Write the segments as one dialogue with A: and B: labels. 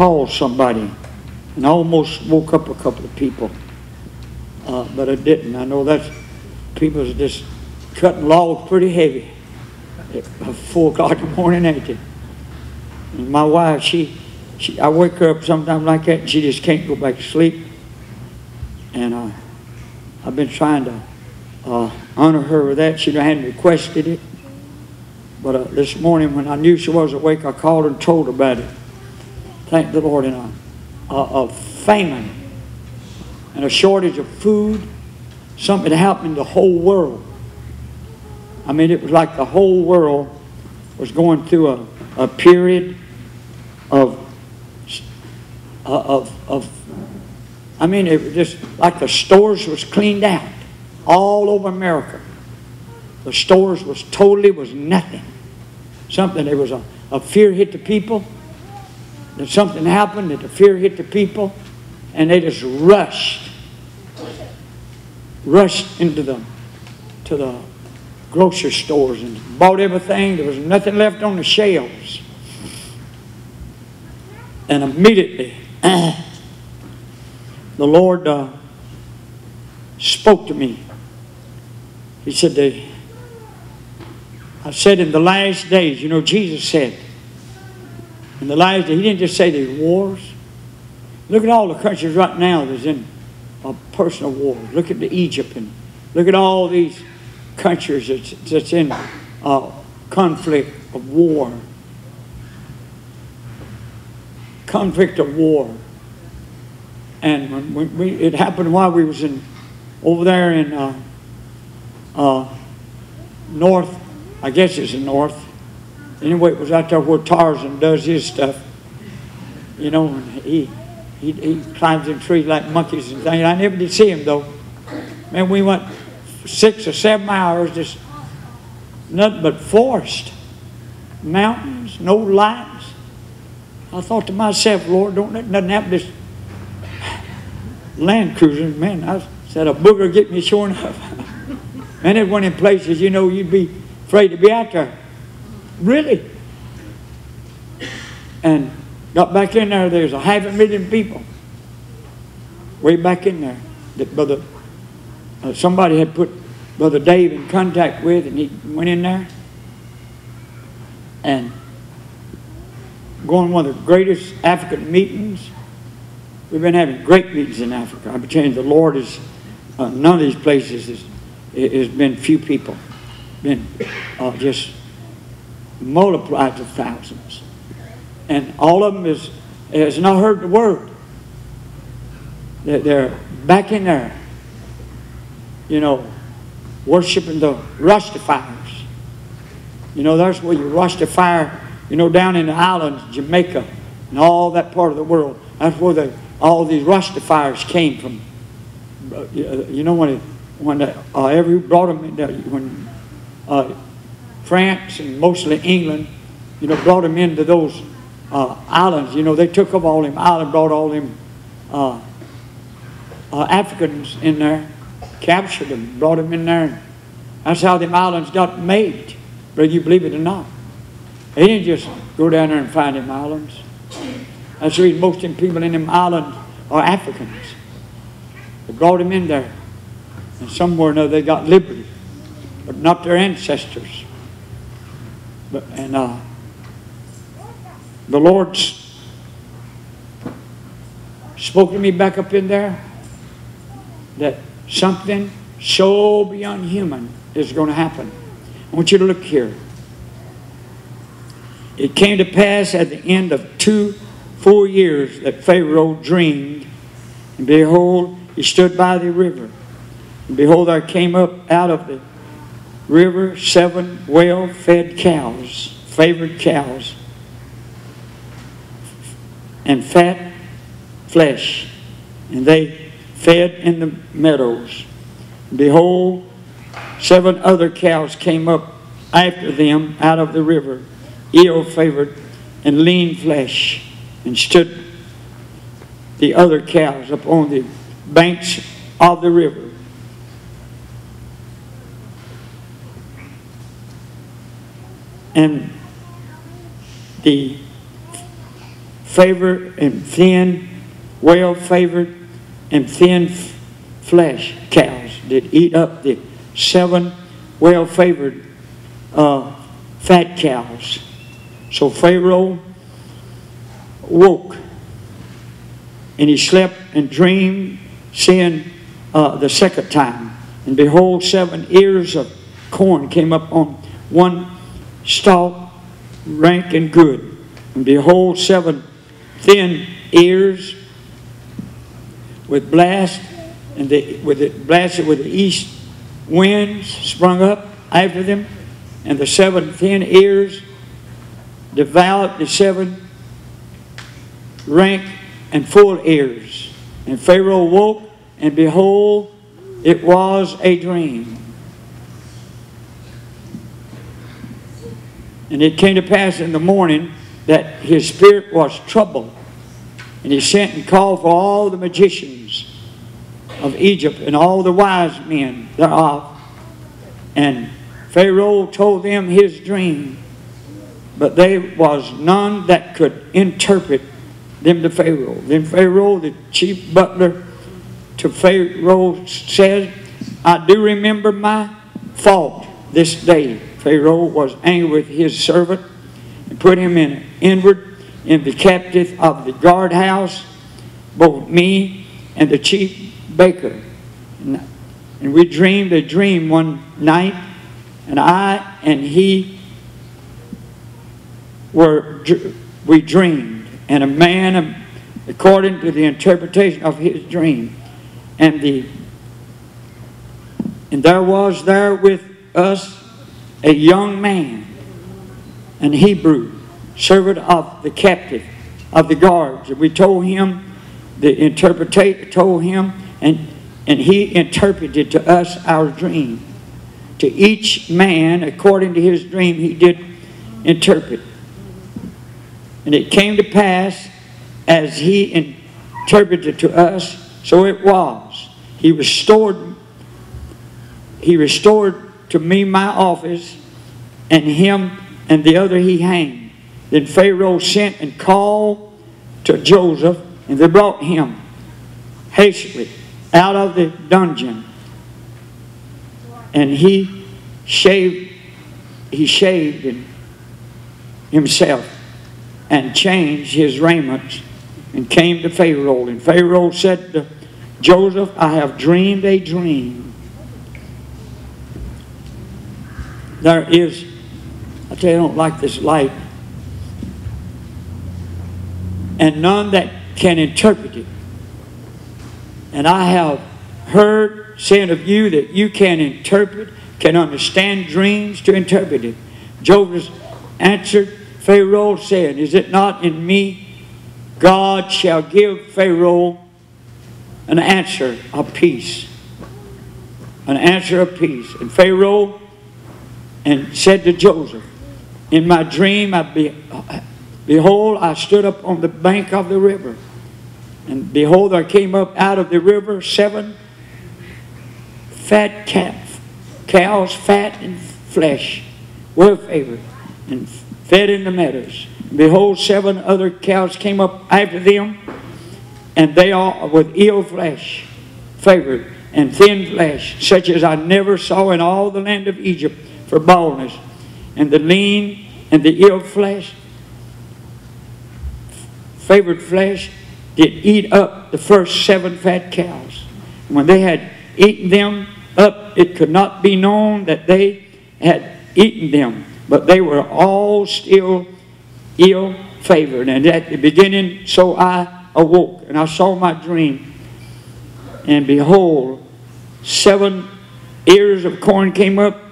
A: call somebody, and I almost woke up a couple of people, uh, but I didn't. I know that's people's just cutting logs pretty heavy at four o'clock in the morning, ain't they? And my wife, she, she, I wake her up sometimes like that, and she just can't go back to sleep. And uh, I've been trying to uh, honor her with that. She hadn't requested it. But uh, this morning, when I knew she was awake, I called and told her about it. Thank the Lord. In a, a, a famine and a shortage of food, something happened in the whole world. I mean, it was like the whole world was going through a, a period of, of, of, I mean, it was just like the stores was cleaned out all over America. The stores was totally was nothing. Something there was a, a fear hit the people. That something happened that the fear hit the people, and they just rushed, rushed into the to the grocery stores and bought everything. There was nothing left on the shelves. And immediately, the Lord uh, spoke to me. He said, they, I said in the last days, you know, Jesus said, in the last days, He didn't just say there's wars. Look at all the countries right now that's in a personal war. Look at the Egypt and look at all these countries that's, that's in conflict of war. Conflict of war. And when we, it happened while we was in over there in uh, uh, north, I guess it's in north. Anyway, it was out there where Tarzan does his stuff. You know, he, he, he climbs in trees like monkeys and things. I never did see him though. Man, we went six or seven hours, just nothing but forest, mountains, no lights. I thought to myself, Lord, don't let nothing happen to this Land Cruiser. Man, I said, a booger get me sure enough. and it went in places, you know, you'd be afraid to be out there. Really? And got back in there, there's a half a million people way back in there that Brother uh, somebody had put Brother Dave in contact with, and he went in there and going one of the greatest African meetings. We've been having great meetings in Africa. I'm telling you, the Lord is, uh, none of these places has, has been few people, been uh, just multiplied to thousands. And all of them is, has not heard the word. They're, back in there you know, worshiping the Rastafarians. You know, that's where you Rastafari, you know, down in the islands, Jamaica, and all that part of the world. That's where the, all these Rastafarians came from. Uh, you know, when, it, when uh, every brought them, in, when uh, France and mostly England, you know, brought them into those uh, islands. You know, they took up all them islands, brought all them uh, uh, Africans in there captured them, brought them in there. That's how them islands got made, whether you believe it or not. They didn't just go down there and find them islands. That's the reason most of them people in them islands are Africans. They brought them in there. And somewhere or another they got liberty, but not their ancestors. And uh, the Lord spoke to me back up in there that something so beyond human is going to happen. I want you to look here. It came to pass at the end of two four years that Pharaoh dreamed, and behold, he stood by the river. And behold, there came up out of the river seven well fed cows, favored cows, and fat flesh. And they fed in the meadows. Behold, seven other cows came up after them out of the river, ill favored and lean flesh, and stood the other cows upon the banks of the river. And the favored and thin, well favored and thin flesh cows that eat up the seven well favored uh, fat cows. So Pharaoh woke and he slept and dreamed, seeing uh, the second time. And behold, seven ears of corn came up on one stalk, rank and good. And behold, seven thin ears with blast, and the, with it blasted with the east winds sprung up after them, and the seven thin ears devoured the seven rank and full ears. And Pharaoh woke, and behold, it was a dream. And it came to pass in the morning that his spirit was troubled. And he sent and called for all the magicians of Egypt and all the wise men thereof. And Pharaoh told them his dream, but there was none that could interpret them to Pharaoh. Then Pharaoh, the chief butler to Pharaoh, said, I do remember my fault this day. Pharaoh was angry with his servant and put him in inward in the captive of the guardhouse, both me and the chief baker. And we dreamed a dream one night, and I and he were we dreamed, and a man um, according to the interpretation of his dream, and the and there was there with us a young man, an Hebrew, servant of the captive of the guards. And we told him, the interpreter told him, and, and he interpreted to us our dream. To each man, according to his dream, he did interpret. And it came to pass as he interpreted to us, so it was. He restored, he restored to me my office, and him and the other he hanged. Then Pharaoh sent and called to Joseph, and they brought him hastily out of the dungeon. And he shaved, he shaved himself and changed his raiment and came to Pharaoh. And Pharaoh said to Joseph, I have dreamed a dream. There is, I tell you, I don't like this light. And none that can interpret it. And I have heard saying of you that you can interpret, can understand dreams to interpret it. Joseph answered Pharaoh, saying, Is it not in me? God shall give Pharaoh an answer of peace. An answer of peace. And Pharaoh and said to Joseph, In my dream, I be, behold, I stood up on the bank of the river. And behold, there came up out of the river seven fat calf, cows, fat and flesh, well favored, and fed in the meadows. Behold, seven other cows came up after them, and they all with ill flesh, favored, and thin flesh, such as I never saw in all the land of Egypt for baldness, and the lean and the ill flesh, favored flesh, did eat up the first seven fat cows. When they had eaten them up, it could not be known that they had eaten them, but they were all still ill favored. And at the beginning, so I awoke, and I saw my dream, and behold, seven ears of corn came up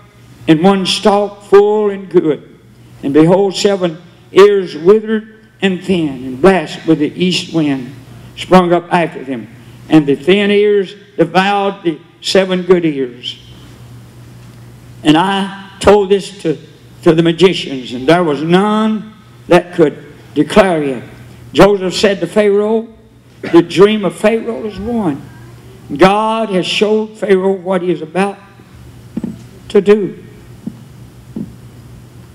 A: and one stalk full and good. And behold, seven ears withered and thin, and blast with the east wind sprung up after them. And the thin ears devoured the seven good ears. And I told this to, to the magicians, and there was none that could declare it. Joseph said to Pharaoh, The dream of Pharaoh is one. God has showed Pharaoh what he is about to do.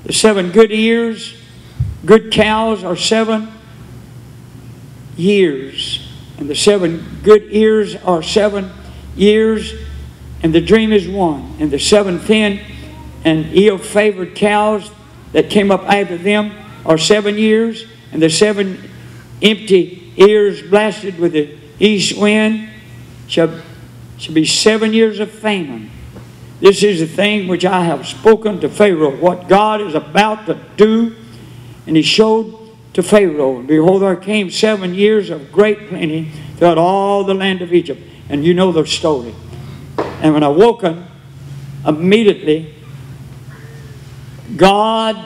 A: The seven good ears, good cows are seven years. And the seven good ears are seven years, and the dream is one. And the seven thin and ill favored cows that came up after them are seven years, and the seven empty ears blasted with the east wind shall, shall be seven years of famine. This is the thing which I have spoken to Pharaoh, what God is about to do. And he showed to Pharaoh, behold, there came seven years of great plenty throughout all the land of Egypt. And you know the story. And when I woke up, immediately, God,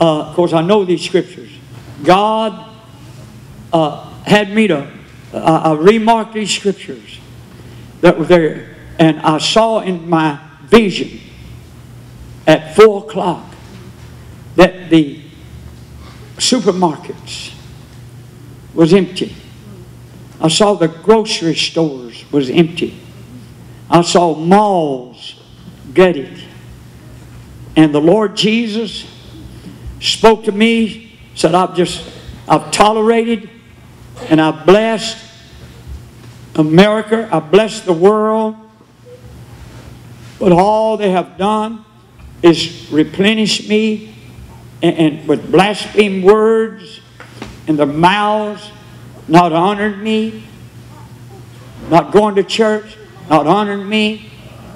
A: uh, of course, I know these scriptures. God uh, had me to uh, remark these scriptures that were there. And I saw in my vision at 4 o'clock that the supermarkets was empty. I saw the grocery stores was empty. I saw malls gutted. And the Lord Jesus spoke to me, said, I've just, I've tolerated and I've blessed America, I've blessed the world, but all they have done is replenish me and, and with blaspheme words and their mouths not honored me, not going to church, not honoring me.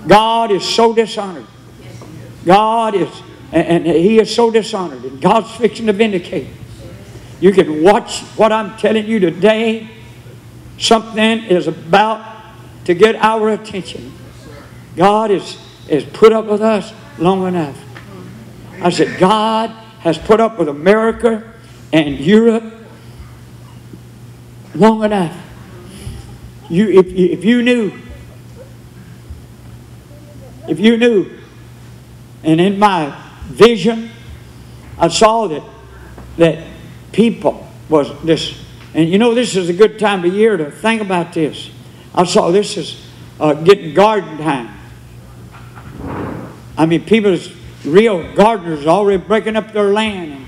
A: God is so dishonored. God is, and, and He is so dishonored, and God's fixing to vindicate. You can watch what I'm telling you today. Something is about to get our attention. God is, is put up with us long enough. I said, God has put up with America and Europe long enough. You, if, if you knew, if you knew, and in my vision, I saw that that people was this, and you know this is a good time of year to think about this. I saw this is uh, getting garden time. I mean, people's real gardeners already breaking up their land and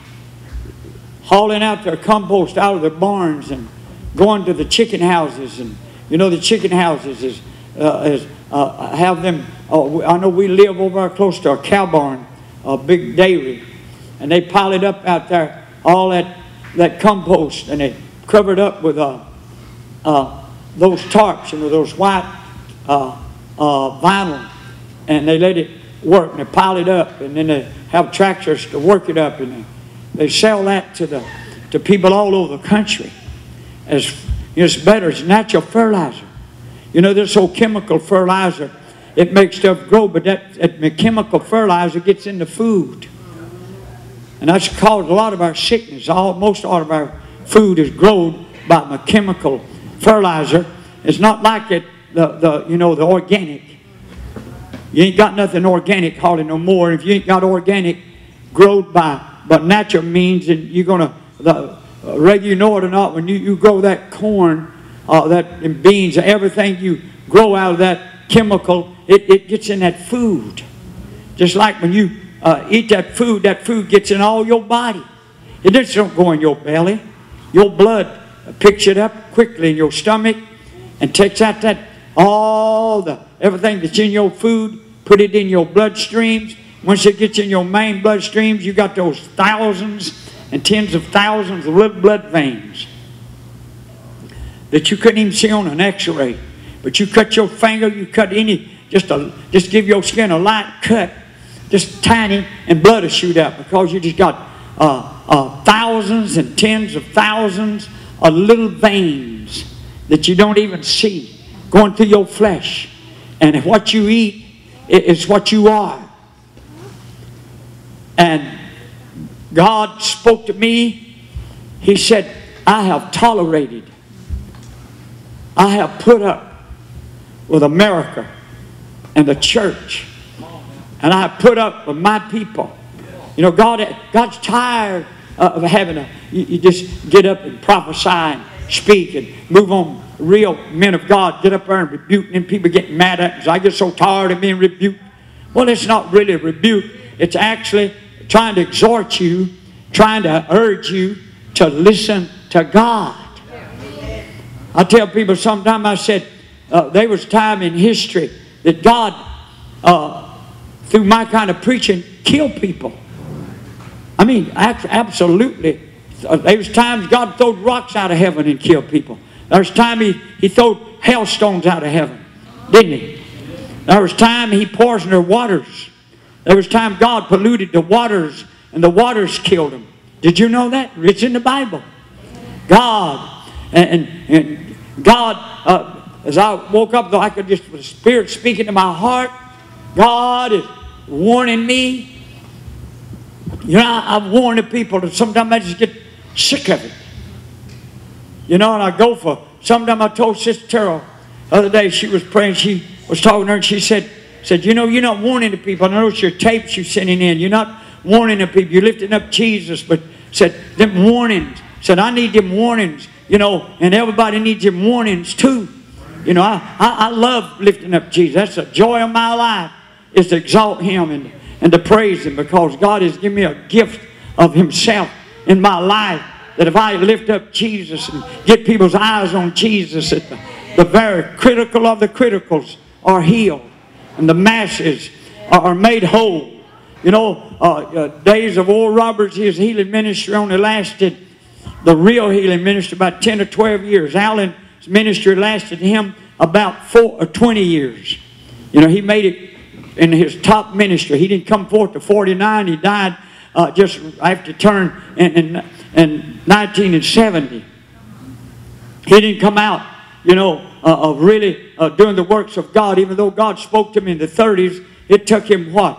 A: hauling out their compost out of their barns and going to the chicken houses and you know the chicken houses is, uh, is uh, have them uh, I know we live over close to a cow barn a big dairy and they pile it up out there all that that compost and they cover it up with uh, uh, those tarps you know those white uh, uh, vinyl and they let it work and they pile it up and then they have tractors to work it up and they, they sell that to the to people all over the country as you know, it's better. It's natural fertilizer. You know, this old chemical fertilizer, it makes stuff grow, but that, that chemical fertilizer gets into food. And that's caused a lot of our sickness. All, most all of our food is grown by chemical fertilizer. It's not like it, the, the, you know, the organic. You ain't got nothing organic hardly no more. If you ain't got organic growth by but natural means, and you're gonna the uh, whether you know it or not, when you, you grow that corn, uh, that and beans, everything you grow out of that chemical, it, it gets in that food. Just like when you uh, eat that food, that food gets in all your body. It just don't go in your belly. Your blood picks it up quickly in your stomach and takes out that all the everything that's in your food, put it in your bloodstreams. Once it gets in your main bloodstreams, you got those thousands and tens of thousands of little blood veins that you couldn't even see on an x-ray. But you cut your finger, you cut any, just a, just give your skin a light cut, just tiny, and blood will shoot out because you just got uh, uh, thousands and tens of thousands of little veins that you don't even see going through your flesh. And what you eat is what you are. And God spoke to me. He said, I have tolerated, I have put up with America and the church. And I have put up with my people. You know, God, God's tired of having a, you, you just get up and prophesy and speak and move on. Real men of God get up there and rebuke, and people get mad at us. I get so tired of being rebuked. Well, it's not really a rebuke. It's actually trying to exhort you, trying to urge you to listen to God. I tell people sometimes I said uh, there was time in history that God, uh, through my kind of preaching, killed people. I mean, absolutely. Uh, there was times God throwed rocks out of heaven and killed people. There was time he, he threw hailstones out of heaven, didn't he? There was time he poisoned the waters. There was time God polluted the waters and the waters killed them. Did you know that? It's in the Bible. God and, and, and God, uh, as I woke up, though I could just, the Spirit speaking to my heart, God is warning me. You know, I, I've warned the people that sometimes I just get sick of it. You know, and I go for, sometimes I told Sister Terrell the other day, she was praying, she was talking to her, and she said, said, you know, you're not warning the people. I notice your tapes you're sending in. You're not warning the people. You're lifting up Jesus, but said, them warnings. Said, I need them warnings, you know, and everybody needs them warnings too. You know, I, I, I love lifting up Jesus. That's the joy of my life is to exalt him and, and to praise him because God has given me a gift of himself in my life that if I lift up Jesus and get people's eyes on Jesus, that the, the very critical of the criticals are healed and the masses are made whole. You know, uh, uh, days of Oral Roberts, his healing ministry only lasted, the real healing ministry, about 10 or 12 years. Allen's ministry lasted him about four or 20 years. You know, he made it in his top ministry. He didn't come forth to 49. He died uh, just after turn in, in, in 1970. He didn't come out, you know, uh, of really uh, doing the works of God, even though God spoke to him in the 30s. It took him what?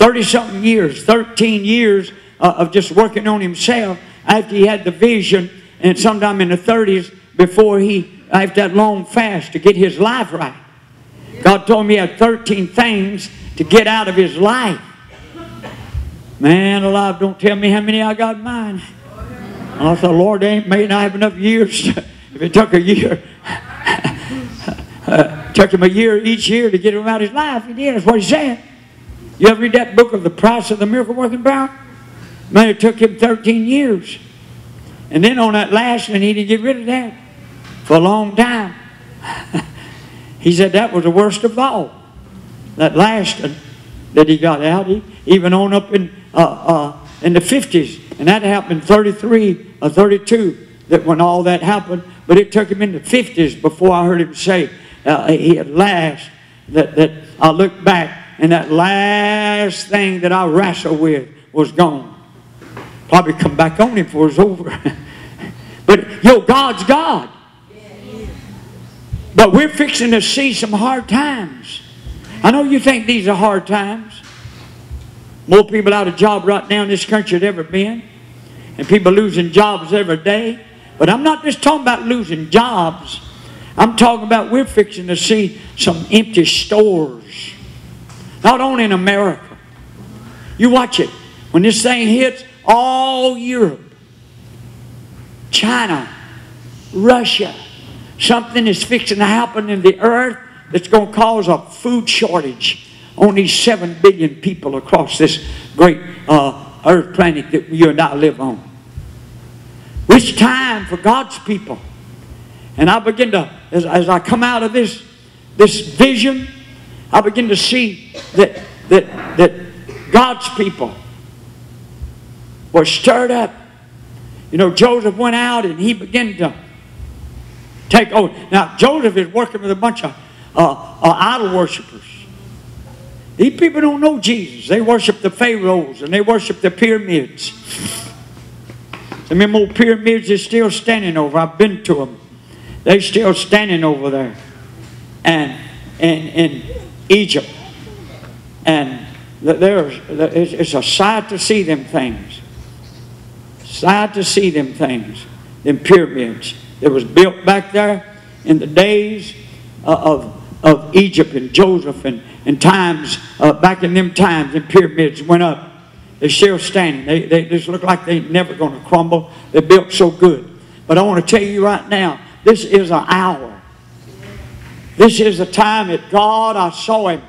A: 30 something years, 13 years uh, of just working on himself after he had the vision, and sometime in the 30s before he, after that long fast, to get his life right. God told me he had 13 things to get out of his life. Man alive, don't tell me how many I got in mine. And I thought, Lord, ain't may not have enough years. if it took a year, uh, took him a year each year to get him out of his life. He did. That's what he said. You ever read that book of the price of the miracle working power? Man, it took him 13 years. And then on that last one, he didn't get rid of that for a long time. he said that was the worst of all. That last one that he got out, he, even on up in, uh, uh, in the 50s. And that happened 33 or 32 that when all that happened. But it took him in the 50s before I heard him say, uh, he at last, that, that I looked back and that last thing that I wrestled with was gone. Probably come back on him before it's over. but, yo, God's God. But we're fixing to see some hard times. I know you think these are hard times. More people out of job right now in this country than ever been. And people losing jobs every day. But I'm not just talking about losing jobs. I'm talking about we're fixing to see some empty stores. Not only in America. You watch it. When this thing hits all Europe, China, Russia, something is fixing to happen in the earth that's going to cause a food shortage on these 7 billion people across this great uh, earth planet that you and I live on. It's time for God's people. And I begin to, as, as I come out of this, this vision, I begin to see that, that, that God's people were stirred up. You know, Joseph went out and he began to take over. Now, Joseph is working with a bunch of uh, uh, idol worshippers. These people don't know Jesus. They worship the pharaohs and they worship the pyramids. Of them old pyramids are still standing over. I've been to them. They're still standing over there. And in, in Egypt. And there's, it's a sight to see them things. Sight to see them things. Them pyramids. It was built back there in the days uh, of, of Egypt and Joseph and, and times, uh, back in them times, the pyramids went up they're still standing. They, they just look like they're never going to crumble. They're built so good. But I want to tell you right now, this is an hour. This is the time that God, I saw Him.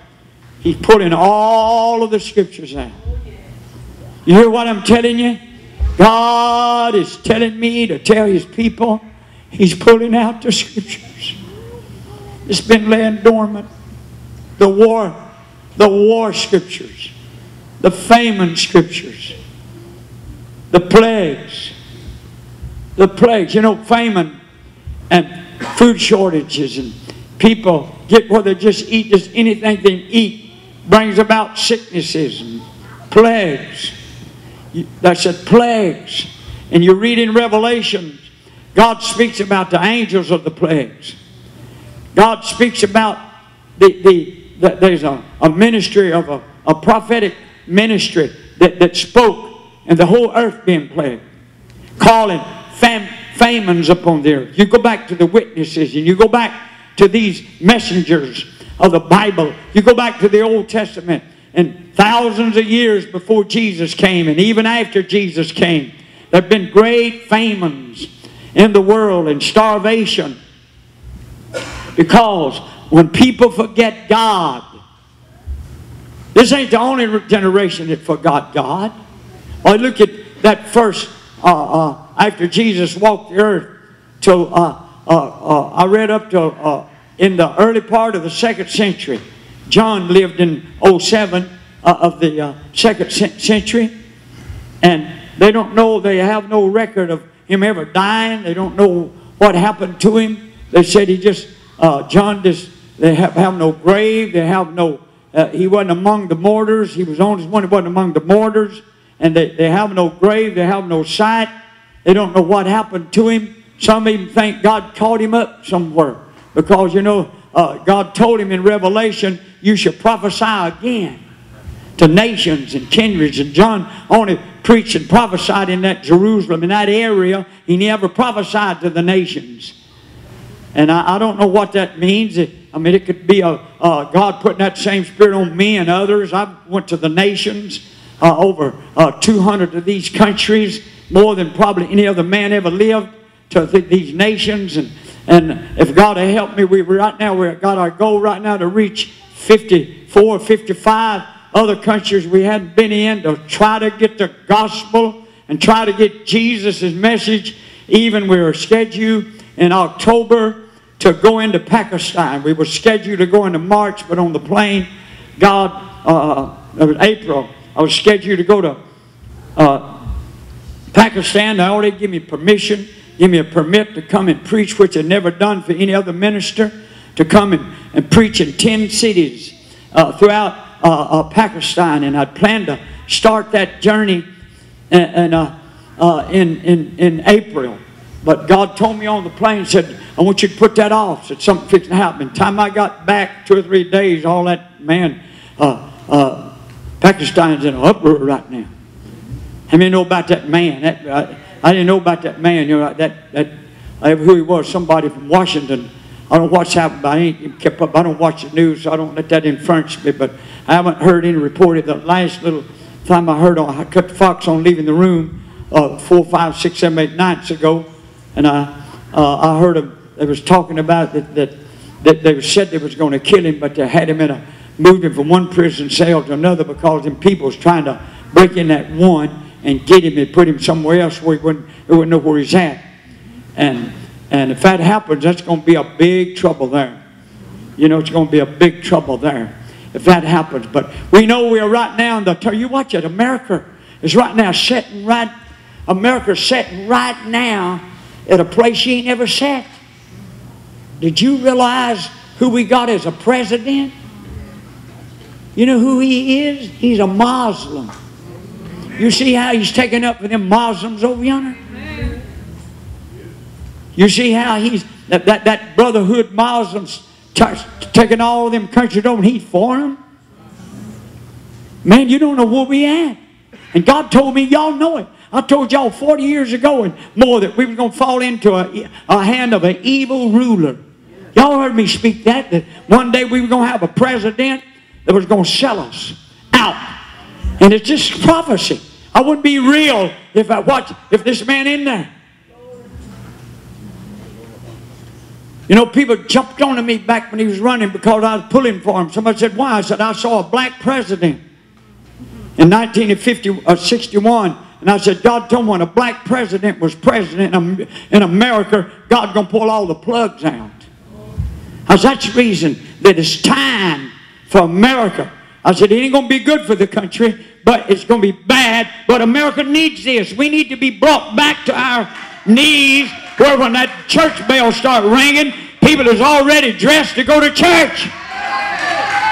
A: He's putting all of the scriptures out. You hear what I'm telling you? God is telling me to tell His people He's pulling out the scriptures. It's been laying dormant. The war, the war scriptures, the famine scriptures, the plagues, the plagues. You know, famine and food shortages and people get what they just eat, just anything they eat brings about sicknesses and plagues. That's said plagues. And you read in Revelation, God speaks about the angels of the plagues. God speaks about the, the, the there's a, a ministry of a, a prophetic ministry that, that spoke and the whole earth being plagued, calling fam, famines upon the earth. You go back to the witnesses and you go back to these messengers of the Bible. You go back to the Old Testament and thousands of years before Jesus came and even after Jesus came, there have been great famines in the world and starvation. Because when people forget God, this ain't the only generation that forgot God. I look at that first, uh, uh, after Jesus walked the earth, till uh, uh, uh I read up to uh, in the early part of the second century. John lived in 07 of the second century, and they don't know, they have no record of him ever dying. They don't know what happened to him. They said he just, uh, John just, they have, have no grave. They have no, uh, he wasn't among the martyrs. He was only one who wasn't among the martyrs. And they, they have no grave. They have no sight. They don't know what happened to him. Some even think God caught him up somewhere. Because, you know, uh, God told him in Revelation, you should prophesy again to nations and kindreds. And John only preached and prophesied in that Jerusalem, in that area. He never prophesied to the nations. And I, I don't know what that means. I mean, it could be a, God putting that same spirit on me and others. I went to the nations, uh, over uh, 200 of these countries, more than probably any other man ever lived, to th these nations. And, and if God had helped me, we right now, we got our goal right now to reach 54, 55 other countries we hadn't been in to try to get the gospel and try to get Jesus' message. Even we were scheduled in October to go into Pakistan. We were scheduled to go into March, but on the plane, God, uh, it was April, I was scheduled to go to uh, Pakistan. They already give me permission, give me a permit to come and preach, which I'd never done for any other minister, to come and, and preach in 10 cities uh, throughout uh, uh, Pakistan, and I'd planned to start that journey in, uh, uh, in, in, in April. But God told me on the plane, said, I want you to put that off. Said something fixing to happen. time I got back, two or three days, all that, man, uh, uh, Pakistan's in an uproar right now. How many know about that man? That, uh, I didn't know about that man. You know, that, that, I who he was, somebody from Washington. I don't watch happened, but I ain't kept up. I don't watch the news, so I don't let that influence me. But I haven't heard any report. Of the last little time I heard, on, I cut the fox on leaving the room uh, four, five, six, seven, eight nights ago, and I, uh, I heard them. They was talking about that, that, that they said they was going to kill him, but they had him in a moved him from one prison cell to another because them people was trying to break in that one and get him and put him somewhere else where he wouldn't, wouldn't know where he's at. And and if that happens, that's going to be a big trouble there. You know, it's going to be a big trouble there if that happens. But we know we are right now in the, you watch it, America is right now sitting right, America's sitting right now at a place she ain't ever sat. Did you realize who we got as a president? You know who he is? He's a Muslim. You see how he's taking up for them Muslims over yonder? You see how he's, that, that, that brotherhood Muslims taking all them countries over he's for them? Man, you don't know where we at. And God told me, y'all know it. I told y'all 40 years ago and more that we were going to fall into a, a hand of an evil ruler. Y'all heard me speak that, that one day we were going to have a president that was going to sell us out. And it's just prophecy. I wouldn't be real if I watch, if this man in there. You know, people jumped onto me back when he was running because I was pulling for him. Somebody said, why? I said, I saw a black president in 1961. And I said, God told me when a black president was president in, America, God's going to pull all the plugs out. I said, that's the reason that it's time for America. I said, it ain't going to be good for the country, but it's going to be bad. But America needs this. We need to be brought back to our knees where when that church bell start ringing, people is already dressed to go to church.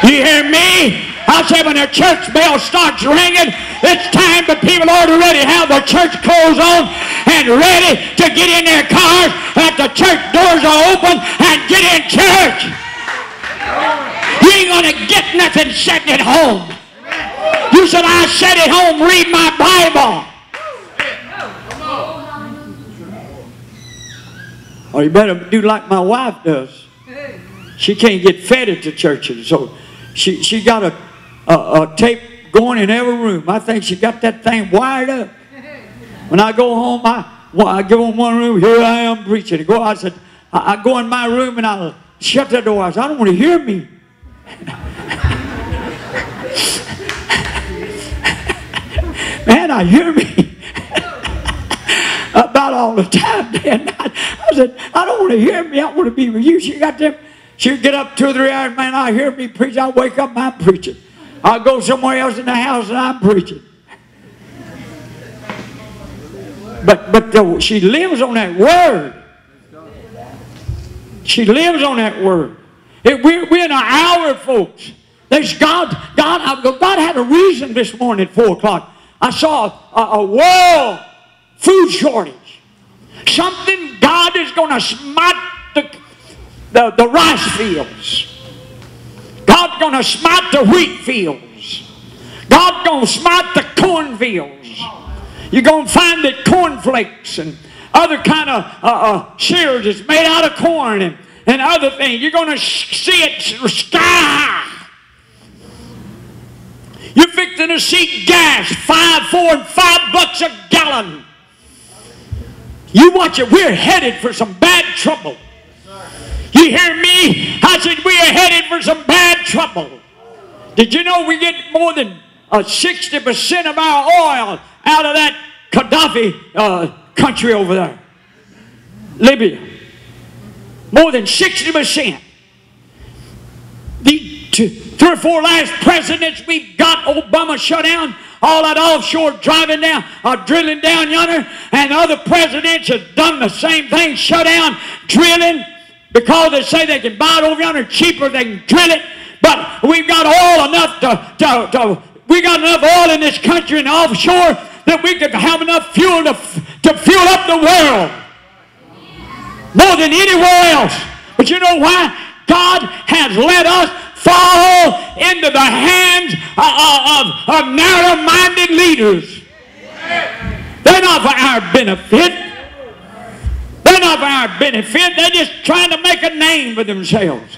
A: You hear me? I said when the church bell starts ringing, it's time for people already have the church clothes on and ready to get in their cars that the church doors are open and get in church. You ain't going to get nothing sitting at home. You said, I sit at home, read my Bible. Or you better do like my wife does. She can't get fed at the churches, so she, she got a a, a tape going in every room. I think she got that thing wired up. When I go home, I, well, I go in one room, here I am preaching. I go, I said, I, I go in my room and I shut the door. I said, I don't want to hear me. Man, I hear me about all the time, man. I, I said, I don't want to hear me. I want to be with you. She got them. She'd get up two or three hours, man. I hear me preach. I wake up, I'm preaching. I'll go somewhere else in the house and I'm preaching. But but the, she lives on that word. She lives on that word. It, we're, we're in an hour, folks. There's God. God, God had a reason this morning at four o'clock. I saw a, a world food shortage. Something God is going to smite the, the, the rice fields. God's going to smite the wheat fields. God's going to smite the cornfields. You're going to find that cornflakes and other kind of uh, uh, is made out of corn and, and other things. You're going to see it sky high. You're fixing to see gas, five, four, and five bucks a gallon. You watch it. We're headed for some bad trouble. You hear me? I said, we are headed for some bad trouble. Did you know we get more than uh, 60% of our oil out of that Gaddafi uh, country over there? Libya. More than 60%. The two, three or four last presidents we've got, Obama shut down all that offshore driving down, uh, drilling down yonder, and other presidents have done the same thing, shut down drilling because they say they can buy it over yonder cheaper, they can drill it. But we've got oil enough to, to, to we got enough oil in this country and offshore that we could have enough fuel to, to fuel up the world. More than anywhere else. But you know why? God has let us fall into the hands of, of, of narrow-minded leaders. They're not for our benefit. They're our benefit. They're just trying to make a name for themselves.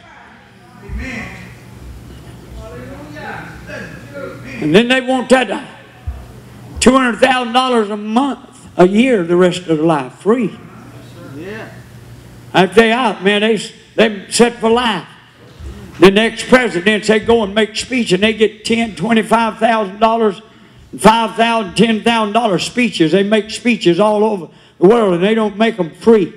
A: Amen. And then they want that $200,000 a month, a year, the rest of their life, free. I tell you out, man, they, they set for life. The next presidents, they go and make speech and they get ten, twenty-five thousand dollars, five thousand, ten thousand dollars speeches. They make speeches all over world and they don't make them free.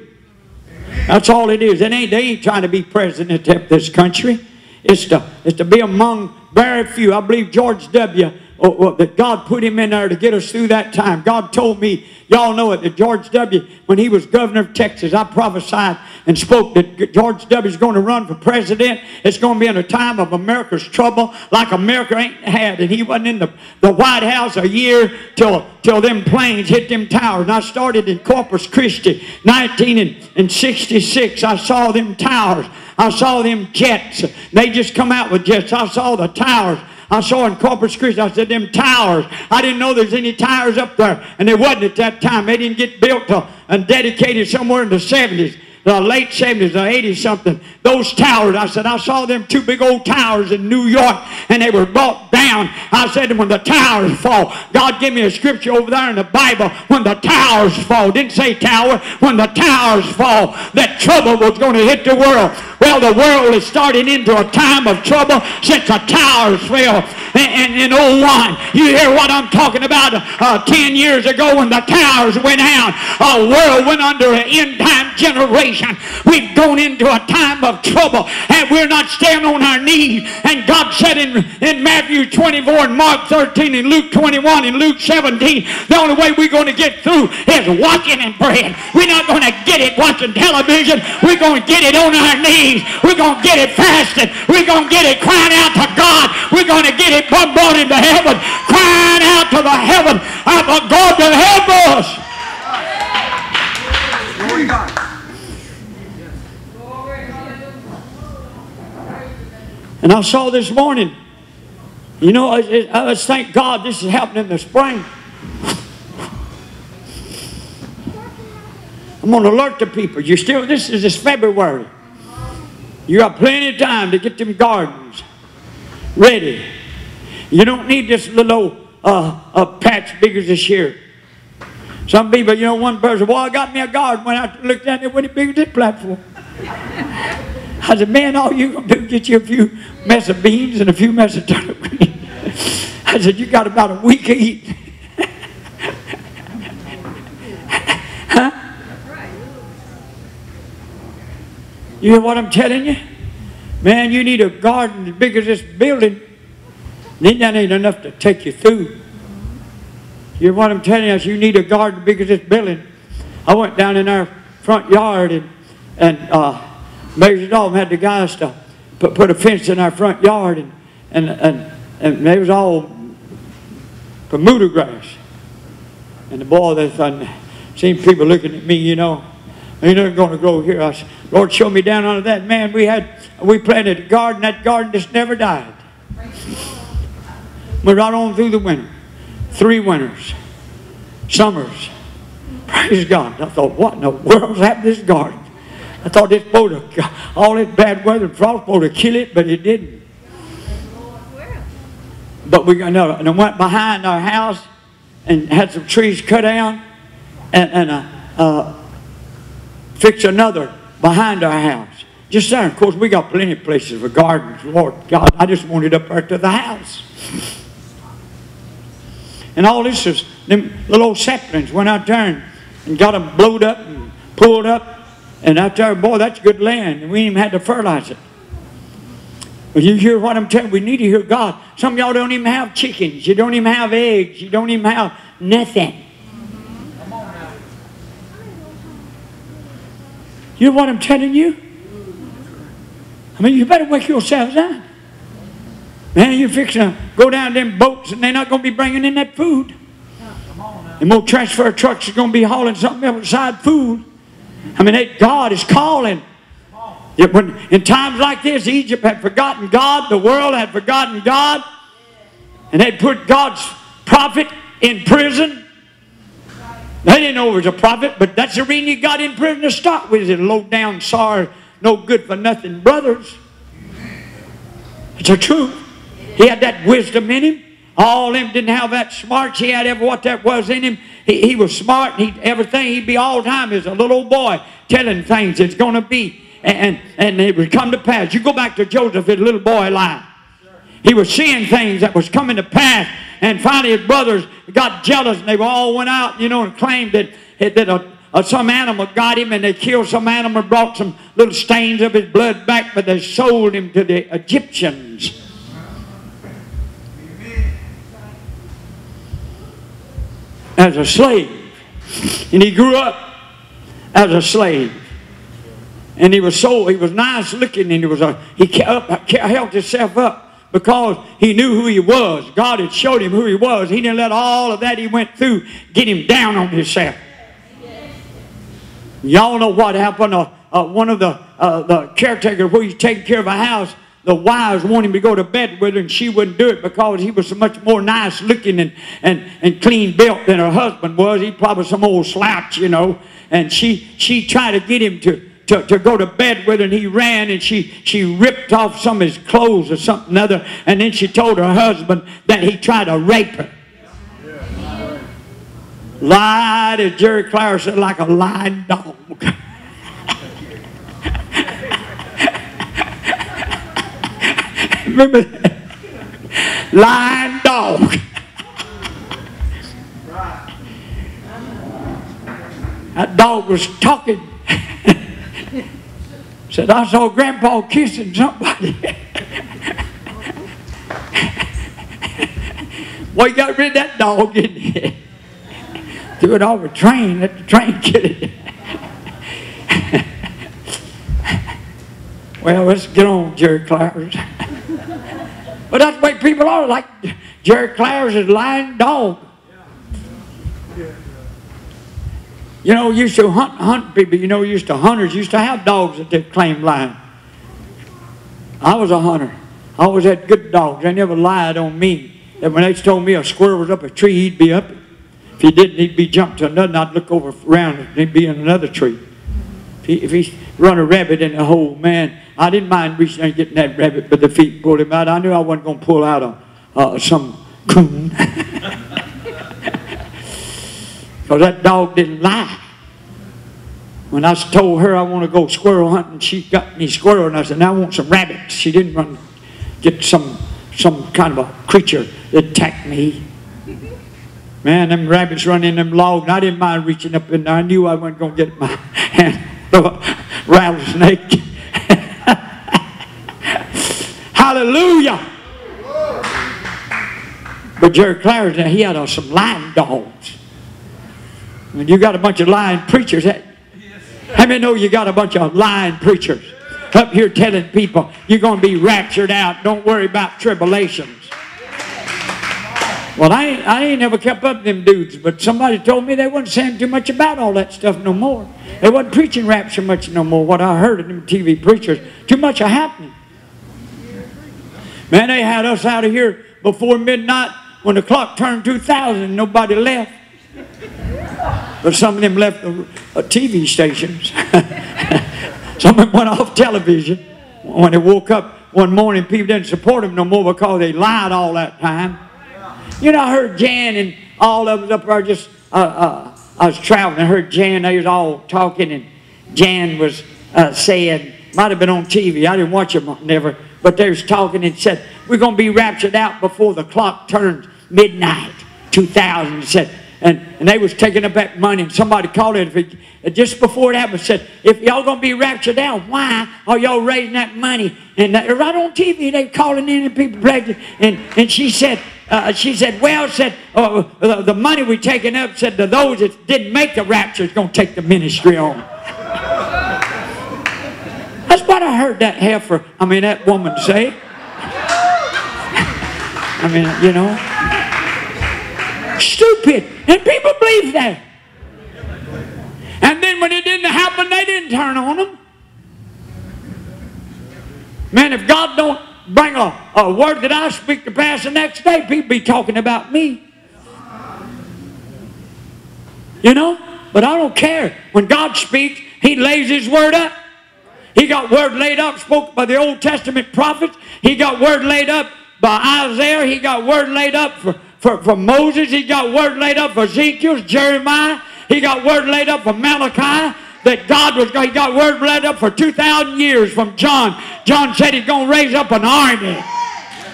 A: That's all it is. It ain't, they ain't trying to be president of this country. It's to, it's to be among very few. I believe George W. Oh, oh, that God put him in there to get us through that time. God told me, y'all know it, that George W., when he was governor of Texas, I prophesied and spoke that George W. is going to run for president. It's going to be in a time of America's trouble like America ain't had. And he wasn't in the, the White House a year till, till them planes hit them towers. And I started in Corpus Christi, 1966. I saw them towers. I saw them jets. They just come out with jets. I saw the towers. I saw in Corpus Christi, I said, them towers. I didn't know there's any towers up there. And there wasn't at that time. They didn't get built and dedicated somewhere in the 70s. The late 70s or 80 something, those towers, I said, I saw them two big old towers in New York and they were brought down. I said, when the towers fall, God gave me a scripture over there in the Bible, when the towers fall, didn't say tower, when the towers fall, that trouble was going to hit the world. Well, the world is starting into a time of trouble since the towers fell in, in, in 01. You hear what I'm talking about? Uh, 10 years ago when the towers went out, a world went under an end time generation. We've gone into a time of trouble and we're not staying on our knees. And God said in, in Matthew 24 and Mark 13 and Luke 21 and Luke 17, the only way we're going to get through is walking and praying. We're not going to get it watching television. We're going to get it on our knees. We're going to get it fasting. We're going to get it crying out to God. We're going to get it bombarding to heaven, crying out to the heaven I of God to help us. And I saw this morning, you know, I, I, I thank God this is happening in the spring. I'm going to alert the people. You still, this is this February. You got plenty of time to get them gardens ready. You don't need this little uh, uh, patch bigger this year. Some people, you know, one person, well, I got me a garden. When I looked at it, it big as this platform. I said, man, all you gonna do is get you a few mess of beans and a few mess of turnip greens. I said, you got about a week to eat. huh? You hear what I'm telling you? Man, you need a garden as big as this building. Then that ain't enough to take you through. You hear what I'm telling us? You need a garden as big as this building. I went down in our front yard and, and uh, measured off and had the guys to put, put a fence in our front yard and, and, and, and it was all Bermuda grass. And the boy, they thought, seen people looking at me, you know, ain't nothing going to grow here. I said, Lord, show me down under that. Man, we had, we planted a garden. That garden just never died. Went right on through the winter. Three winters. Summers. Praise God. I thought, what in the world's happened to this garden? I thought this boat, all this bad weather frost boat would kill it, but it didn't. But we no, and I went behind our house and had some trees cut down and, and uh, uh, fix another behind our house. Just there. Of course, we got plenty of places for gardens. Lord God, I just wanted up there to the house. And all this is, them little old saplings went out there and, and got them blowed up and pulled up. And I tell there, boy, that's good land. And we even had to fertilize it. You hear what I'm telling you? We need to hear God. Some y'all don't even have chickens. You don't even have eggs. You don't even have nothing. You know what I'm telling you? I mean, you better wake yourselves up. Man, you're fixing to go down them boats and they're not going to be bringing in that food. And more transfer trucks are going to be hauling something else beside food. I mean, they, God is calling. Yeah, when, in times like this, Egypt had forgotten God, the world had forgotten God, and they put God's prophet in prison. They didn't know he was a prophet, but that's the reason he got in prison to start with. It low down, sorry, no good for nothing brothers. It's the truth. He had that wisdom in him. All them didn't have that smarts. He had ever what that was in him. He, he was smart. And he everything. He'd be all the time as a little boy telling things it's going to be, and and it would come to pass. You go back to Joseph, his little boy life. He was seeing things that was coming to pass, and finally his brothers got jealous, and they all went out, you know, and claimed that that a, some animal got him, and they killed some animal, brought some little stains of his blood back, but they sold him to the Egyptians. As a slave. And he grew up as a slave. And he was so, he was nice looking and he was a, he kept, held himself up because he knew who he was. God had showed him who he was. He didn't let all of that he went through get him down on himself. Y'all know what happened. Uh, uh, one of the, uh, the caretakers who he's taking care of a house, the wives wanted him to go to bed with her and she wouldn't do it because he was so much more nice looking and, and, and clean built than her husband was. He probably some old slouch, you know. And she, she tried to get him to, to, to go to bed with her, and he ran and she, she ripped off some of his clothes or something other, and then she told her husband that he tried to rape her. Lied, as Jerry Clower said, like a lying dog. Remember that? Lying dog. That dog was talking. Said, I saw Grandpa kissing somebody. well, you got rid of that dog, didn't you? Threw it off a train, let the train get it. well, let's get on, Jerry Clowers. But that's the way people are, like Jerry Clowers is lying dog. You know, used to hunt, hunt people. You know, used to hunters used to have dogs that they claimed lying. I was a hunter. I always had good dogs. They never lied on me. And when they told me a squirrel was up a tree, he'd be up. If he didn't, he'd be jumped to another. I'd look over around and he'd be in another tree. If he, run a rabbit in the hole, man, I didn't mind reaching and getting that rabbit, but the feet pulled him out. I knew I wasn't going to pull out a, uh, some coon. Because that dog didn't lie. When I told her I want to go squirrel hunting, she got me squirrel, and I said, now I want some rabbits. She didn't run, get some, some kind of a creature that attacked me. Man, them rabbits running them logs, I didn't mind reaching up in there. I knew I wasn't going to get my hand a rattlesnake. Hallelujah. But Jerry Clarence, he had uh, some lying dogs. When you got a bunch of lying preachers, that, how many know you got a bunch of lying preachers up here telling people you're going to be raptured out? Don't worry about tribulations. Well, I ain't, I ain't never kept up with them dudes, but somebody told me they wasn't saying too much about all that stuff no more. They wasn't preaching rapture much no more. What I heard of them TV preachers, too much of happening. Man, they had us out of here before midnight when the clock turned 2000 and nobody left. But some of them left the uh, TV stations. some of them went off television. When they woke up one morning, people didn't support them no more because they lied all that time. You know, I heard Jan and all of them up there just, uh, uh, I was traveling, I heard Jan, they was all talking, and Jan was uh, saying, might have been on TV, I didn't watch it never, but they was talking and said, we're going to be raptured out before the clock turns midnight, 2000. said, and, and they was taking up that money, and somebody called it, it just before it happened, said, if y'all going to be raptured out, why are y'all raising that money? And that, right on TV, they calling in and people and, and she said, uh, she said, well, said, oh, the, the money we're taking up, said, to those that didn't make the rapture is going to take the ministry on. That's what I heard that heifer, I mean, that woman say. I mean, you know. Stupid. And people believe that. And then when it didn't happen, they didn't turn on them. Man, if God don't bring a, a word that I speak to pass the next day, people be talking about me. You know? But I don't care. When God speaks, He lays His word up. He got word laid up, spoke by the Old Testament prophets. He got word laid up by Isaiah. He got word laid up for, for, for Moses. He got word laid up for Ezekiel, Jeremiah. He got word laid up for Malachi that God was he got word laid up for 2,000 years from John. John said he's going to raise up an army,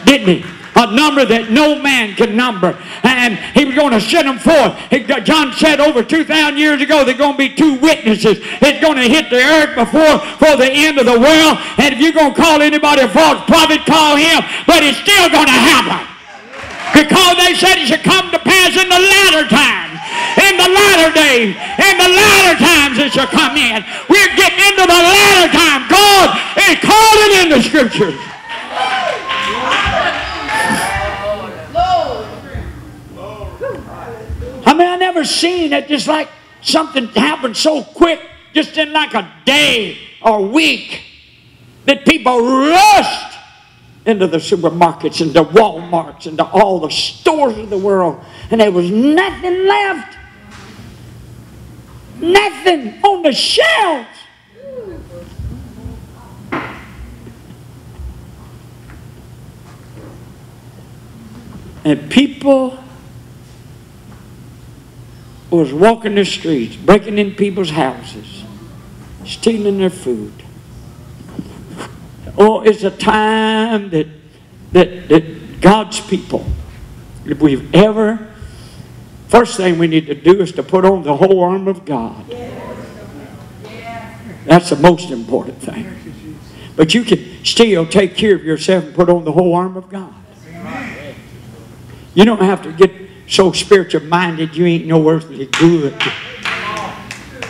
A: didn't he? A number that no man can number. And he was going to send them forth. John said over 2,000 years ago, there's going to be two witnesses. It's going to hit the earth before for the end of the world. And if you're going to call anybody a false prophet, call him. But it's still going to happen. Because they said it should come to pass in the latter time. In the latter days. In the latter times it shall come in. We're getting into the latter time. God is calling in the scriptures. I mean, I never seen it just like something happened so quick, just in like a day or week, that people rushed into the supermarkets and the Walmarts and to all the stores of the world, and there was nothing left. Nothing on the shelves. And people was walking the streets, breaking in people's houses, stealing their food. Oh, it's a time that, that, that God's people, if we've ever, first thing we need to do is to put on the whole armor of God. That's the most important thing. But you can still take care of yourself and put on the whole armor of God. You don't have to get so spiritual minded you ain't no earthly good.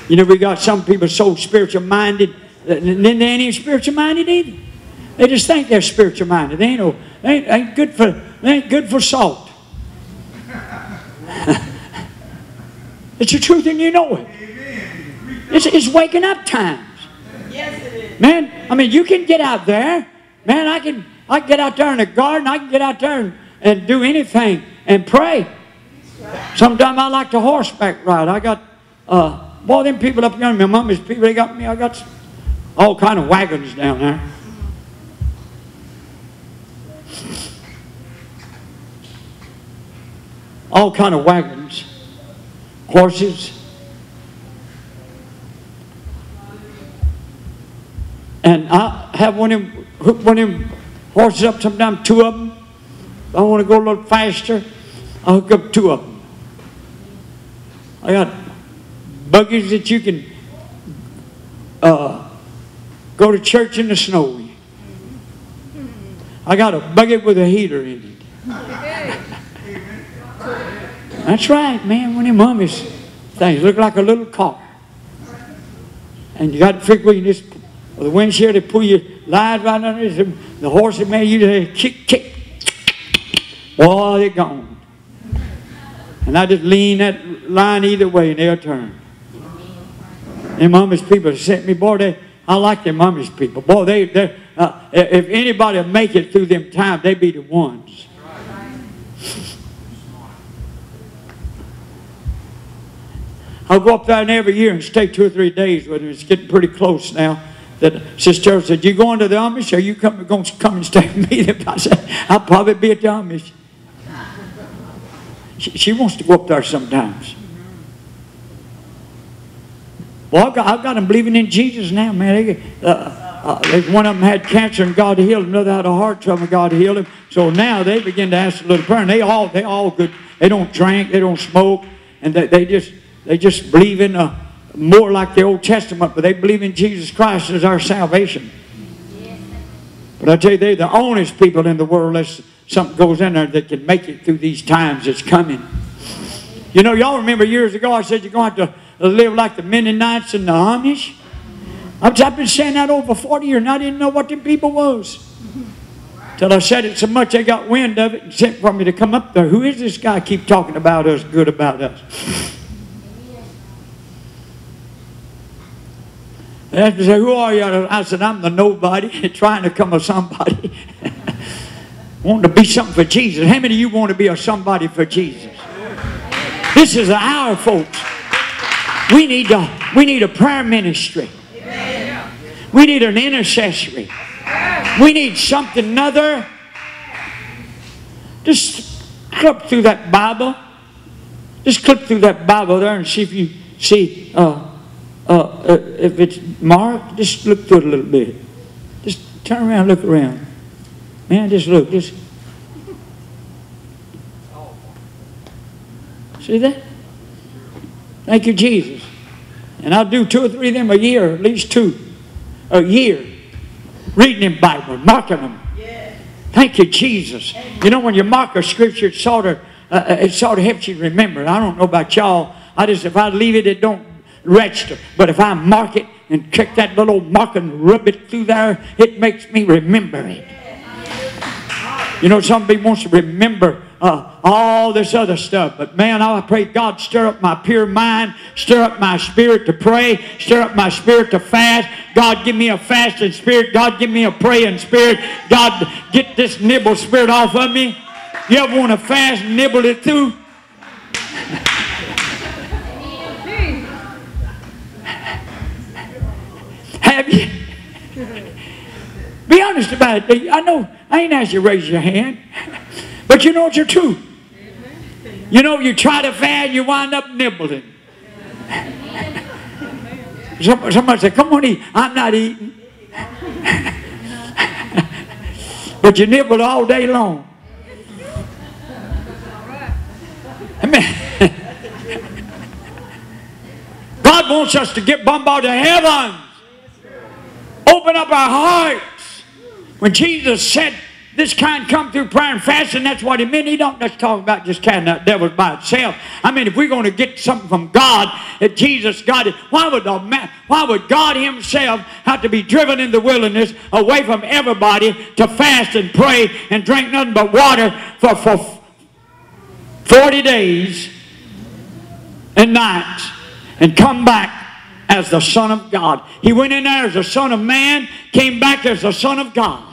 A: You know, we got some people so spiritual minded, then they ain't spiritual minded either. They just think they're spiritual minded. They ain't no, they ain't, ain't good for, they ain't good for salt. it's the truth, and you know it. It's, it's waking up times.
B: Yes, it is.
A: Man, I mean, you can get out there. Man, I can, I can get out there in the garden. I can get out there and, and do anything and pray. Sometimes I like to horseback ride. I got, uh, boy, them people up yonder, my mommy's people, they got me, I got all kind of wagons down there. All kind of wagons, horses. And I have one of them, hook one of them horses up, sometimes two of them. I want to go a little faster, I hook up two of them. I got buggies that you can uh, go to church in the snow. I got a buggy with a heater in it. That's right, man. One of mummies things look like a little car. And you got to figure you just with the windshield, they pull your lines right under it. The horse, man, you kick, kick. Boy, they're gone. And I just lean that line either way and they'll turn. Them mommy's people sent me, boy, they, I like them mommy's people. Boy, they, they uh, if anybody make it through them times, they be the ones. I'll go up there every year and stay two or three days with them. It's getting pretty close now. That Sister said, You going to the Amish or you come, going to come and stay with me? I said, I'll probably be at the Amish. She, she wants to go up there sometimes. Well, I've got, I've got them believing in Jesus now, man. They, uh, uh, one of them had cancer and God healed him. Another had a heart trouble and God healed him. So now they begin to ask a little prayer. And they all, they all good. They don't drink. They don't smoke. And they, they just, they just believe in uh, more like the Old Testament, but they believe in Jesus Christ as our salvation. But I tell you, they're the honest people in the world unless something goes in there that can make it through these times that's coming. You know, y'all remember years ago I said you're going to have to live like the Mennonites and the Amish? I've been saying that over 40 years and I didn't know what them people was. Till I said it so much they got wind of it and sent for me to come up there. Who is this guy keep talking about us, good about us? They say, who are you? I said, I'm the nobody trying to come a somebody. wanting to be something for Jesus. How many of you want to be a somebody for Jesus? This is our folks. We need, a, we need a prayer ministry. We need an intercessory. We need something other. Just clip through that Bible. Just click through that Bible there and see if you see uh, uh, if it's marked, just look through it a little bit. Just turn around, look around. Man, just look. Just see that? Thank you, Jesus. And I'll do two or three of them a year, at least two a year, reading them Bible, marking them. Thank you, Jesus. You know, when you mark a scripture, it sort of uh, it sort of helps you remember. I don't know about y'all. I just if I leave it, it don't register. But if I mark it and check that little mark and rub it through there, it makes me remember it. You know, somebody wants to remember uh, all this other stuff. But man, I pray God stir up my pure mind, stir up my spirit to pray, stir up my spirit to fast. God, give me a fasting spirit. God, give me a praying spirit. God, get this nibble spirit off of me. You ever want to fast nibble it through? Have you? Be honest about it. I know I ain't asked you to raise your hand. But you know it's your truth. You know, you try to fast, you wind up nibbling. Somebody said, Come on, eat. I'm not eating. but you nibble all day long. Amen. God wants us to get bombarded heavens. Open up our hearts. When Jesus said, this kind come through prayer and fasting. That's what he meant. He don't just talk about just casting out devils by itself. I mean, if we're going to get something from God, that Jesus got it, why would, the, man, why would God himself have to be driven in the wilderness away from everybody to fast and pray and drink nothing but water for, for 40 days and nights and come back as the Son of God? He went in there as the Son of Man, came back as the Son of God.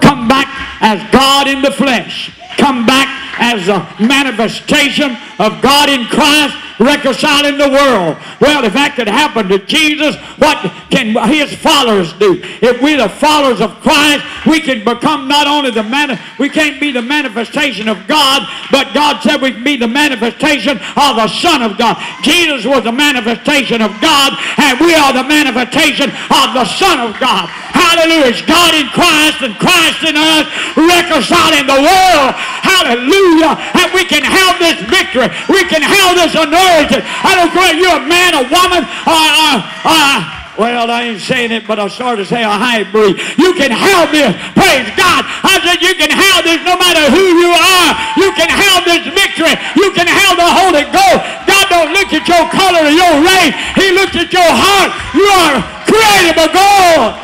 A: Come back as God in the flesh. Come back as a manifestation of God in Christ reconciling the world. Well, if that could happen to Jesus, what can his followers do? If we're the followers of Christ, we can become not only the man, we can't be the manifestation of God, but God said we can be the manifestation of the Son of God. Jesus was the manifestation of God, and we are the manifestation of the Son of God. Hallelujah. It's God in Christ and Christ in us reconciling the world. Hallelujah. And we can have this victory. We can have this anointing. I don't care if you're a man, a woman, or, or, or well, I ain't saying it, but I started to say a hybrid. You can have this. Praise God. I said you can have this no matter who you are. You can have this victory. You can have the Holy Ghost. God don't look at your color or your race. He looks at your heart. You are created by God. God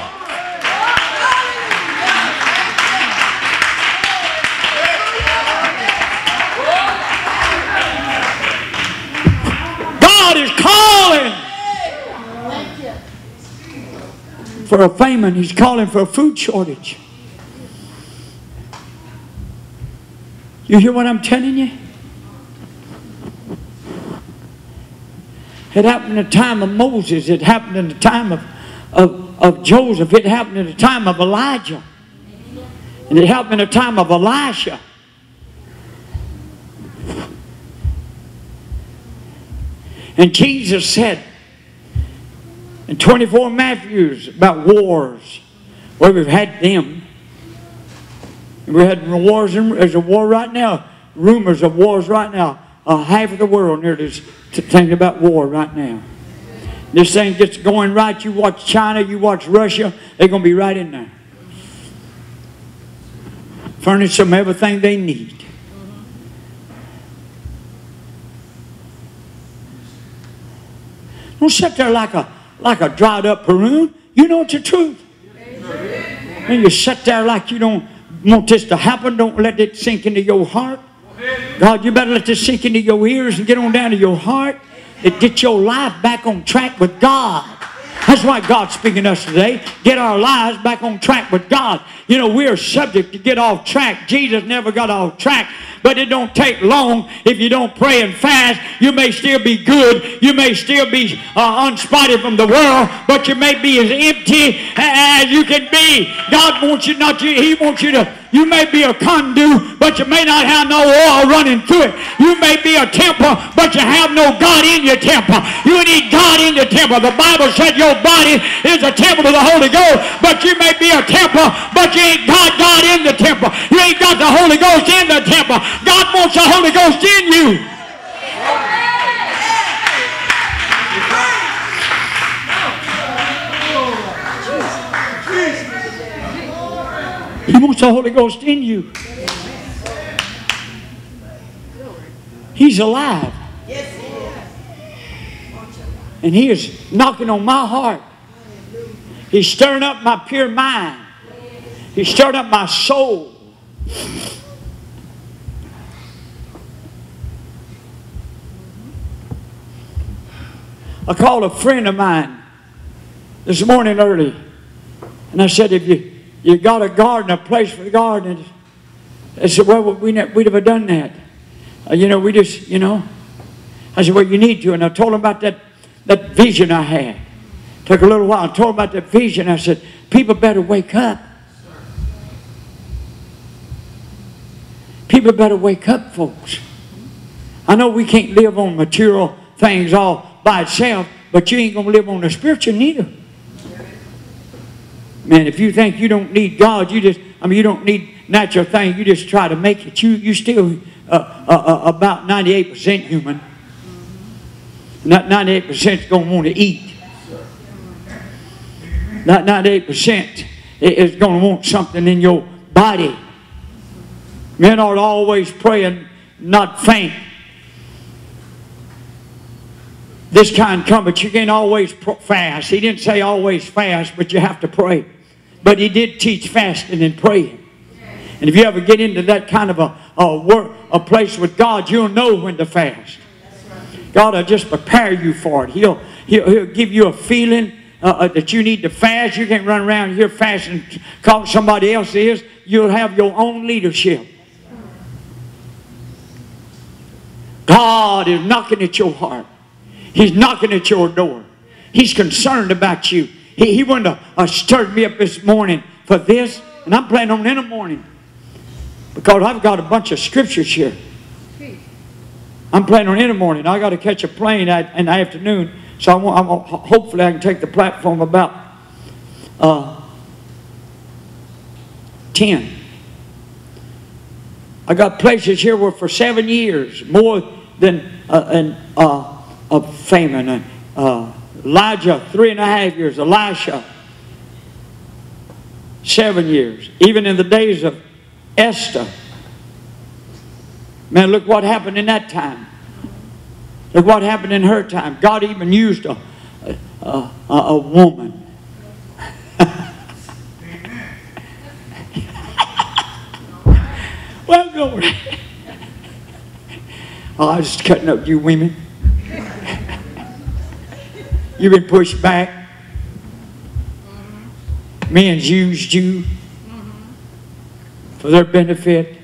A: for a famine. He's calling for a food shortage. You hear what I'm telling you? It happened in the time of Moses. It happened in the time of, of, of Joseph. It happened in the time of Elijah. And it happened in the time of Elisha. And Jesus said in 24 Matthews about wars. Well, we've had them. We had wars. There's a war right now. Rumors of wars right now. Uh, half of the world near is thinking about war right now. This thing gets going right. You watch China, you watch Russia, they're going to be right in there. Furnish them everything they need. Don't sit there like a like a dried up prune. You know it's the truth. And you sit there like you don't want this to happen. Don't let it sink into your heart. God, you better let this sink into your ears and get on down to your heart and get your life back on track with God. That's why God's speaking to us today. Get our lives back on track with God. You know, we're subject to get off track. Jesus never got off track but it don't take long if you don't pray and fast. You may still be good. You may still be uh, unspotted from the world, but you may be as empty as you can be. God wants you not to, He wants you to you may be a conduit, but you may not have no oil running through it. You may be a temple, but you have no God in your temple. You need God in your temple. The Bible said your body is a temple of the Holy Ghost, but you may be a temple, but you ain't got God in the temple. You ain't got the Holy Ghost in the temple. God wants the Holy Ghost in you. He wants the Holy Ghost in you. He's alive. And he is knocking on my heart. He's stirring up my pure mind. He's stirring up my soul. I called a friend of mine this morning early. And I said, if you, you got a garden, a place for the garden. I said, well, we, we'd have done that. Uh, you know, we just, you know. I said, well, you need to. And I told him about that, that vision I had. Took a little while. I told him about that vision. I said, people better wake up. People better wake up, folks. I know we can't live on material things all by itself, but you ain't going to live on the spiritual neither. Man, if you think you don't need God, you just, I mean, you don't need natural things, you just try to make it. You, you still uh, uh, uh, about 98% human. Not 98% is going to want to eat. Not 98% is going to want something in your body. Men are always praying, not faint. This kind come, but you can't always fast. He didn't say always fast, but you have to pray. But he did teach fasting and praying. And if you ever get into that kind of a, a, work, a place with God, you'll know when to fast. God will just prepare you for it. He'll, he'll, he'll give you a feeling uh, uh, that you need to fast. You can't run around here fasting because somebody else is. You'll have your own leadership. God is knocking at your heart. He's knocking at your door. He's concerned about you. He, he wanted to uh, stir me up this morning for this, and I'm planning on in the morning because I've got a bunch of scriptures here. I'm planning on in the morning. I got to catch a plane at, in the afternoon, so I'm, I'm, hopefully I can take the platform about uh, 10. I got places here where for seven years, more than uh, an, uh, of famine. Uh, Elijah, three and a half years. Elisha, seven years. Even in the days of Esther. Man, look what happened in that time. Look what happened in her time. God even used a, a, a, a woman. well, glory. oh, I was just cutting up you women. You've been pushed back. Men's used you for their benefit.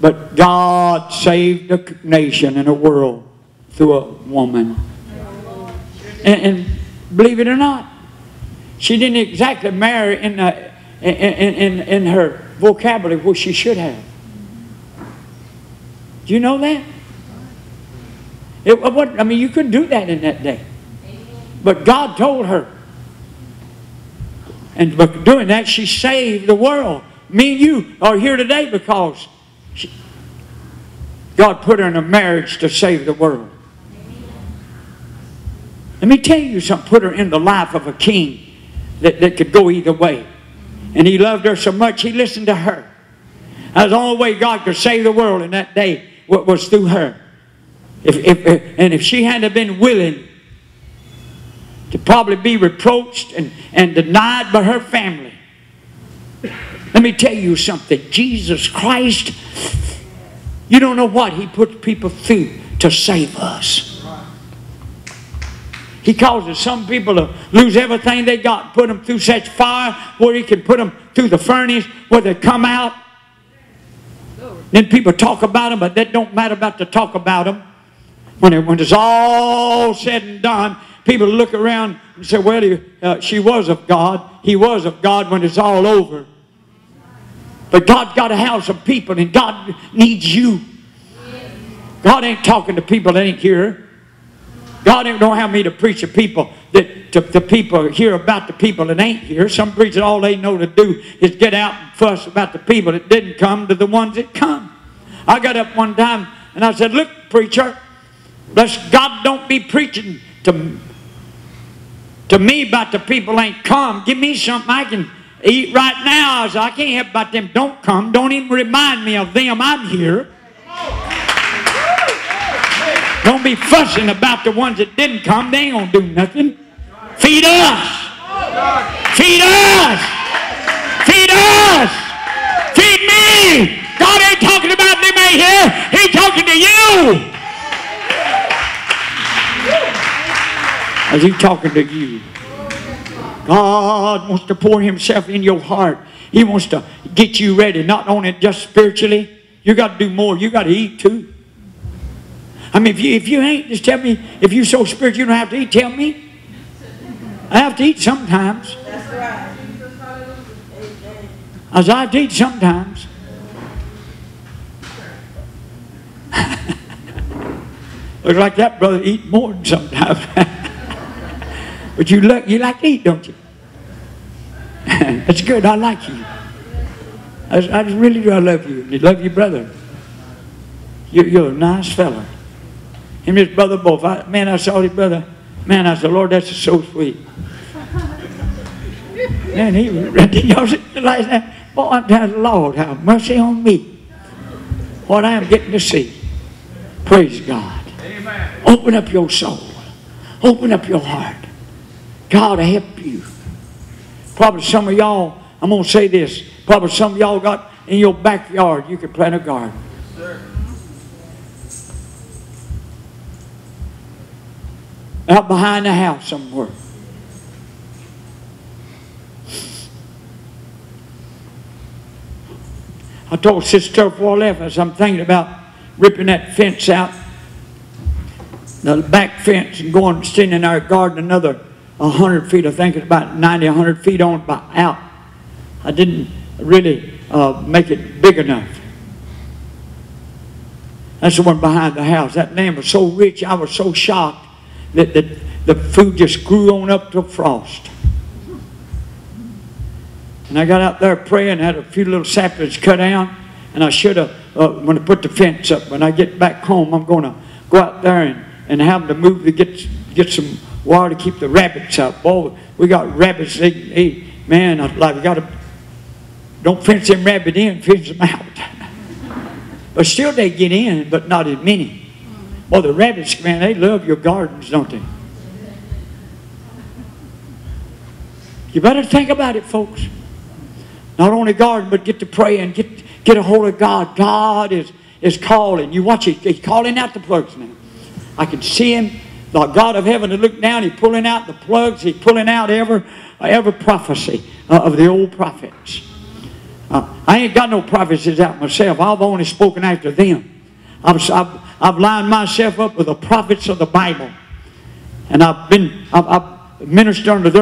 A: But God saved a nation and a world through a woman. And, and believe it or not, she didn't exactly marry in, the, in, in, in her vocabulary what she should have. Do you know that? It, what, I mean, you couldn't do that in that day. But God told her. And by doing that, she saved the world. Me and you are here today because she, God put her in a marriage to save the world. Let me tell you something. Put her in the life of a king that, that could go either way. And he loved her so much, he listened to her. That's the only way God could save the world in that day what was through her. If, if, and if she hadn't been willing to probably be reproached and, and denied by her family. Let me tell you something. Jesus Christ, you don't know what He puts people through to save us. He causes some people to lose everything they got, put them through such fire where He can put them through the furnace where they come out. Then people talk about them, but that don't matter about the talk about them. When, it, when it's all said and done, people look around and say, well, he, uh, she was of God. He was of God when it's all over. But God's got a house of people, and God needs you. God ain't talking to people that ain't here. God ain't don't have me to preach to people that to, to people hear about the people that ain't here. Some preachers all they know to do is get out and fuss about the people that didn't come to the ones that come. I got up one time and I said, "Look, preacher, bless God, don't be preaching to to me about the people ain't come. Give me something I can eat right now. I, I can't help about them don't come. Don't even remind me of them. I'm here. Don't be fussing about the ones that didn't come. They ain't going to do nothing. Feed us. Feed us. Feed us. Feed me. God ain't talking about them ain't here. He's talking to you. As he's talking to you. God wants to pour himself in your heart. He wants to get you ready, not only just spiritually. You got to do more. You got to eat too. I mean, if you, if you ain't, just tell me. If you're so spiritual, you don't have to eat. Tell me. I have to eat sometimes. That's right. As I have to eat sometimes. looks like that brother eat more sometimes. but you look, you like to eat, don't you? That's good. I like you. I, I just really do. I love you. You love your brother. You're, you're a nice fella. Him and his brother both. I, man, I saw his brother. Man, I said, Lord, that's so sweet. Man, he was, y'all the last? Boy, I'm Lord, have mercy on me. What I am getting to see. Praise God. Open up your soul. Open up your heart. God help you. Probably some of y'all, I'm going to say this, probably some of y'all got in your backyard, you could plant a garden. Out behind the house somewhere. I told Sister left, as I'm thinking about ripping that fence out, the back fence, and going standing in our garden another 100 feet. I think it's about 90, 100 feet on by out. I didn't really uh, make it big enough. That's the one behind the house. That land was so rich, I was so shocked that the, the food just grew on up to frost. And I got out there praying, had a few little saplings cut down, and I should have, uh, when I put the fence up, when I get back home, I'm going to go out there and, and have to move to get, get some water to keep the rabbits out. Boy, we got rabbits, they, they man, like, we got to, don't fence them rabbit in, fence them out. but still they get in, but not as many. Well, the rabbits, man, they love your gardens, don't they? You better think about it, folks. Not only garden, but get to pray and get, get a hold of God. God is, is calling. You watch it. He's calling out the plugs now. I can see him, the God of heaven, to look down. He's pulling out the plugs. He's pulling out every, every prophecy uh, of the old prophets. Uh, I ain't got no prophecies out myself. I've only spoken after them. I've, I've, I've lined myself up with the prophets of the Bible. And I've been, I've, I've ministered under their